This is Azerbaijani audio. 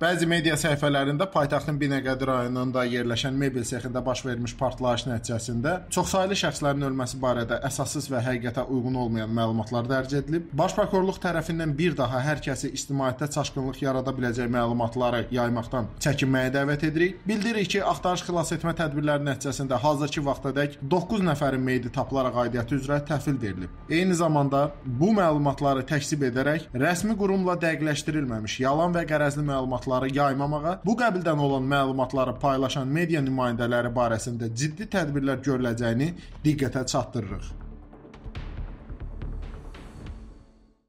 Bəzi media səhifələrində paytaxtın Binəqədi rayonunda yerləşən mebel sexində baş vermiş partlayış nəticəsində çoxsaylı şəxslərin ölməsi barədə əsassız və həqiqətə uyğun olmayan məlumatlar dərc edilib. Baş prokurorluq tərəfindən bir daha hər kəsi ictimaiyyətdə çaşqınlıq yarada biləcək məlumatları yaymaqdan çəkinməyə dəvət edirik. Bildiririk ki, axtarış xilasetmə tədbirləri nəticəsində hazırki vaxtadək 9 nəfərin meyidi tapılaraq aidiyyəti üzrə təhvil verilib. Eyni zamanda bu məlumatları təkzib edərək rəsmi qurumla dəqiqləşdirilməmiş yalan və qərəzli məlumatlar məlumatları yaymamağa, bu qəbildən olan məlumatları paylaşan media nümayəndələri barəsində ciddi tədbirlər görüləcəyini diqqətə çatdırırıq.